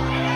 Wow.